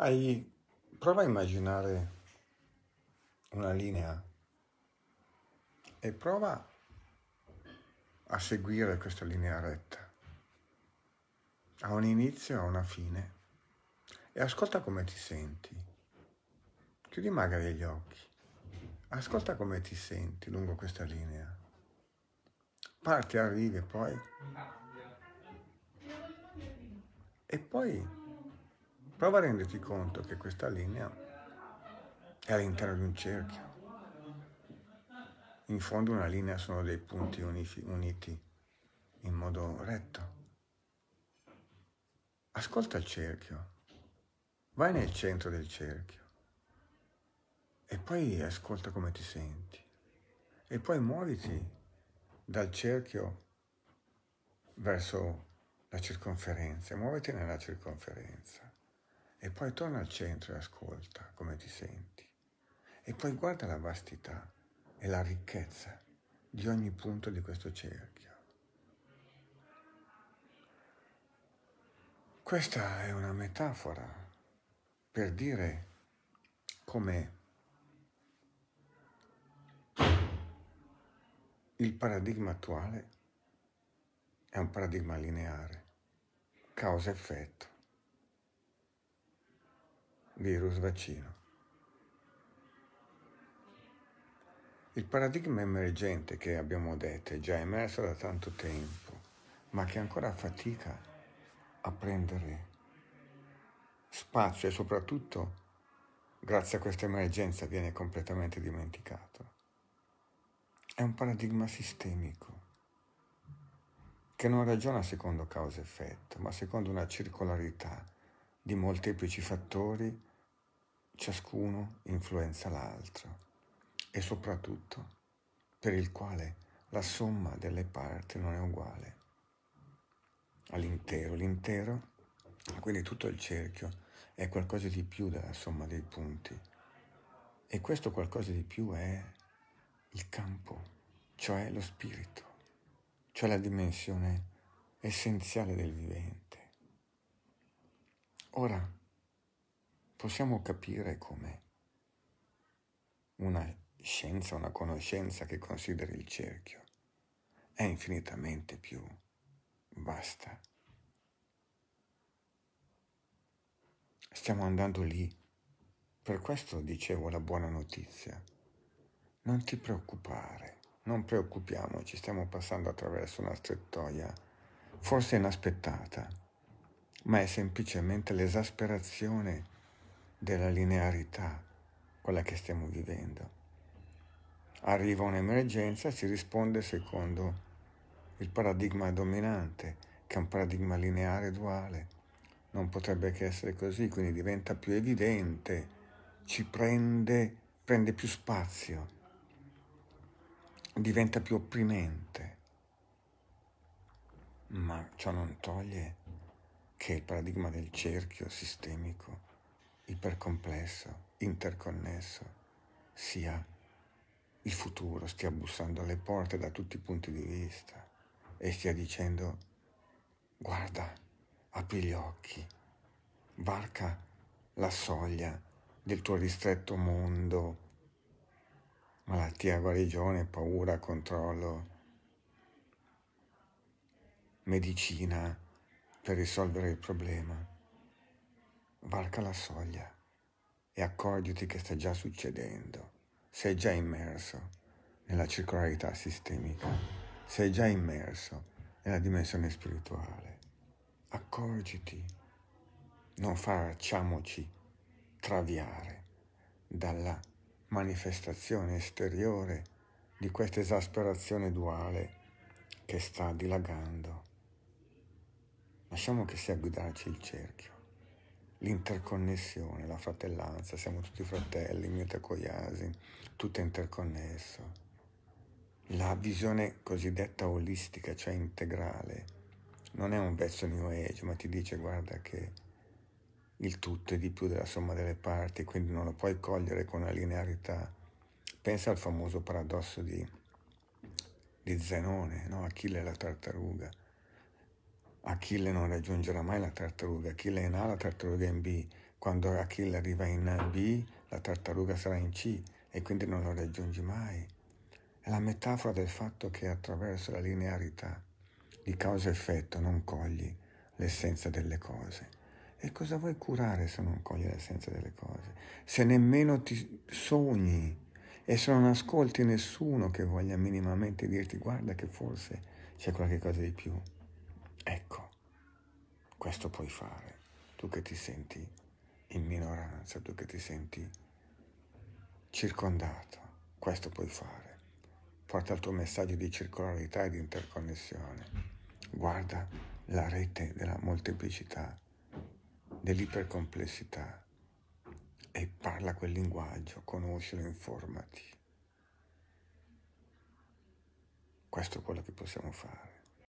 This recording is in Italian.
Hai, prova a immaginare una linea e prova a seguire questa linea retta. Ha un inizio, ha una fine e ascolta come ti senti. Chiudi magari gli occhi. Ascolta come ti senti lungo questa linea. Parti, arrivi, poi... E poi Prova a renderti conto che questa linea è all'interno di un cerchio. In fondo una linea sono dei punti uniti in modo retto. Ascolta il cerchio, vai nel centro del cerchio e poi ascolta come ti senti. E poi muoviti dal cerchio verso la circonferenza, muoviti nella circonferenza. E poi torna al centro e ascolta come ti senti. E poi guarda la vastità e la ricchezza di ogni punto di questo cerchio. Questa è una metafora per dire come il paradigma attuale è un paradigma lineare, causa-effetto virus vaccino. Il paradigma emergente che abbiamo detto è già emerso da tanto tempo, ma che ancora fatica a prendere spazio e soprattutto grazie a questa emergenza viene completamente dimenticato. È un paradigma sistemico che non ragiona secondo causa-effetto, ma secondo una circolarità di molteplici fattori ciascuno influenza l'altro e soprattutto per il quale la somma delle parti non è uguale all'intero. L'intero, quindi tutto il cerchio, è qualcosa di più della somma dei punti. E questo qualcosa di più è il campo, cioè lo spirito, cioè la dimensione essenziale del vivente. Ora, possiamo capire come una scienza, una conoscenza che consideri il cerchio è infinitamente più vasta. Stiamo andando lì. Per questo dicevo la buona notizia. Non ti preoccupare, non preoccupiamoci, stiamo passando attraverso una strettoia, forse inaspettata, ma è semplicemente l'esasperazione della linearità, quella che stiamo vivendo. Arriva un'emergenza, si risponde secondo il paradigma dominante, che è un paradigma lineare duale. Non potrebbe che essere così, quindi diventa più evidente, ci prende, prende più spazio, diventa più opprimente. Ma ciò non toglie che il paradigma del cerchio sistemico ipercomplesso, interconnesso, sia il futuro stia bussando alle porte da tutti i punti di vista e stia dicendo guarda, apri gli occhi, varca la soglia del tuo ristretto mondo, malattia, guarigione, paura, controllo, medicina per risolvere il problema varca la soglia e accorgiti che sta già succedendo. Sei già immerso nella circolarità sistemica, sei già immerso nella dimensione spirituale. Accorgiti, non facciamoci traviare dalla manifestazione esteriore di questa esasperazione duale che sta dilagando. Lasciamo che sia guidarci il cerchio l'interconnessione, la fratellanza, siamo tutti fratelli, mite coiasi, tutto è interconnesso. La visione cosiddetta olistica, cioè integrale, non è un vezzo New Age, ma ti dice guarda che il tutto è di più della somma delle parti, quindi non lo puoi cogliere con una linearità. Pensa al famoso paradosso di, di Zenone, no? Achille e la tartaruga Achille non raggiungerà mai la tartaruga, Achille è in A, la tartaruga è in B, Quando Achille arriva in B, la tartaruga sarà in C e quindi non lo raggiungi mai. È la metafora del fatto che attraverso la linearità di causa-effetto non cogli l'essenza delle cose. E cosa vuoi curare se non cogli l'essenza delle cose? Se nemmeno ti sogni e se non ascolti nessuno che voglia minimamente dirti guarda che forse c'è qualche cosa di più. Questo puoi fare, tu che ti senti in minoranza, tu che ti senti circondato, questo puoi fare. Porta il tuo messaggio di circolarità e di interconnessione. Guarda la rete della molteplicità, dell'ipercomplessità e parla quel linguaggio, conoscilo, informati. Questo è quello che possiamo fare.